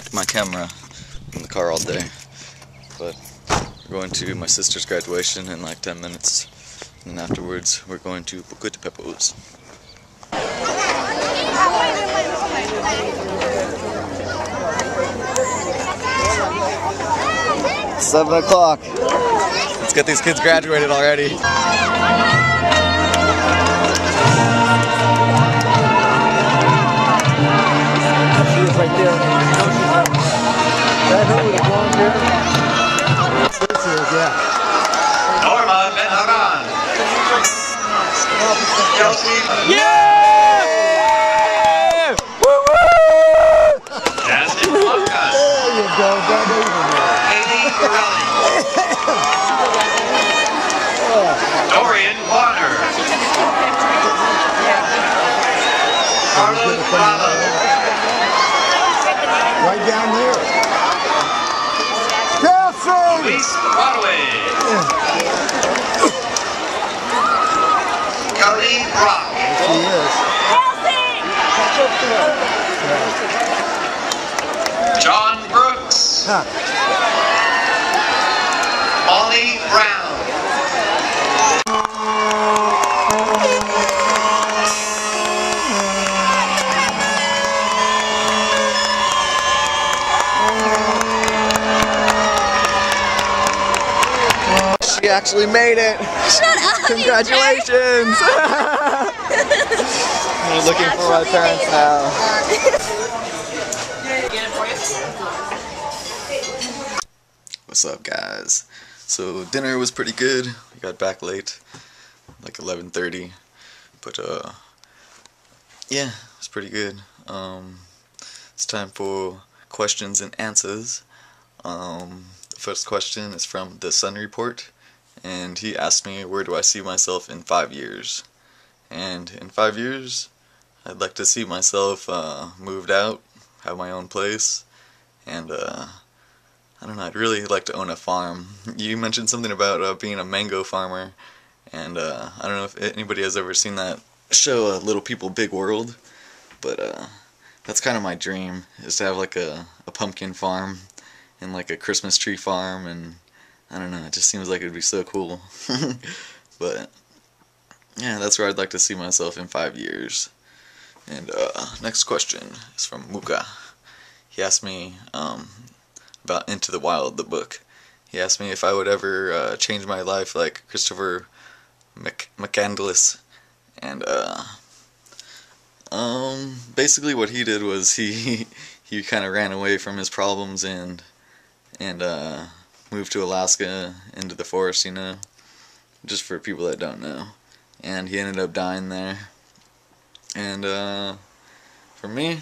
forgot my camera in the car all day. But we're going to my sister's graduation in like 10 minutes. And afterwards, we're going to Buca di Beppo's. Seven o'clock. Let's get these kids graduated already. Yeah! Woo woo! Jasmine Lucas. There you go, over. Haley Corelli. Dorian Bonner. Carlos Bravo. Right down there. Kelsey! Luis Broadway. Kelly Brock. She is. John Brooks. Huh. She actually made it! Shut up! Congratulations! I'm looking for my parents now. What's up, guys? So dinner was pretty good. We got back late, like 11:30, but uh, yeah, it's pretty good. Um, it's time for questions and answers. Um, first question is from the Sun Report, and he asked me where do I see myself in five years. And in five years, I'd like to see myself uh, moved out, have my own place, and uh, I don't know. I'd really like to own a farm. You mentioned something about uh, being a mango farmer, and uh, I don't know if anybody has ever seen that show, uh, Little People Big World, but uh, that's kind of my dream is to have like a, a pumpkin farm and like a Christmas tree farm, and I don't know. It just seems like it'd be so cool. but yeah, that's where I'd like to see myself in five years. And uh, next question is from Muka. He asked me um, about Into the Wild, the book. He asked me if I would ever uh, change my life like Christopher Mc- McCandless. And uh, um, basically what he did was he he kind of ran away from his problems and and uh, moved to Alaska into the forest, you know, just for people that don't know. And he ended up dying there. And uh, for me,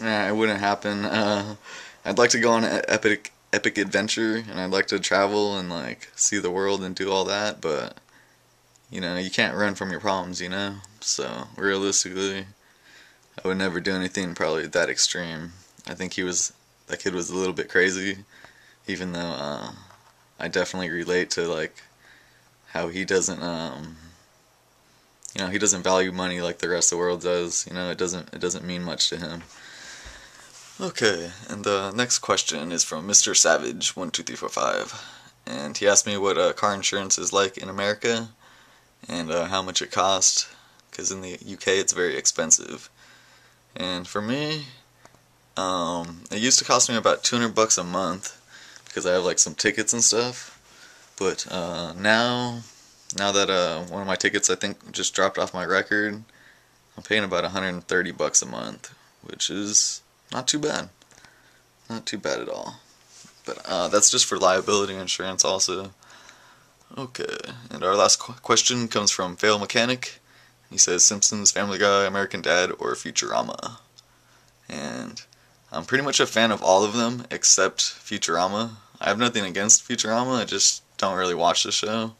yeah, it wouldn't happen. Uh, I'd like to go on an epic epic adventure, and I'd like to travel and like see the world and do all that. But you know, you can't run from your problems, you know. So realistically, I would never do anything probably that extreme. I think he was that kid was a little bit crazy, even though uh, I definitely relate to like how he doesn't um, you know he doesn't value money like the rest of the world does. You know, it doesn't it doesn't mean much to him. Okay, and the next question is from Mr. Savage one two three four five, and he asked me what uh, car insurance is like in America, and uh, how much it costs, because in the UK it's very expensive. And for me, um, it used to cost me about 200 bucks a month because I have like some tickets and stuff. But uh, now, now that uh, one of my tickets I think just dropped off my record, I'm paying about 130 bucks a month, which is not too bad. Not too bad at all. But uh, that's just for liability insurance also. Okay, and our last qu question comes from Fail Mechanic. He says Simpsons, Family Guy, American Dad, or Futurama. And I'm pretty much a fan of all of them except Futurama. I have nothing against Futurama, I just don't really watch the show.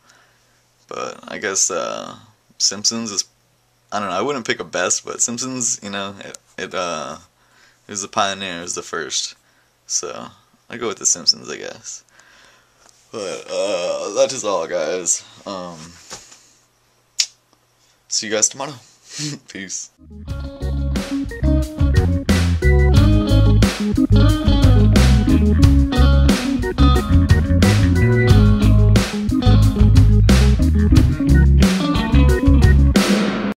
But I guess uh, Simpsons is, I don't know, I wouldn't pick a best, but Simpsons, you know, it, it uh, it was the pioneer, it was the first. So, I go with the Simpsons, I guess. But, uh, that is all, guys. Um, see you guys tomorrow. Peace.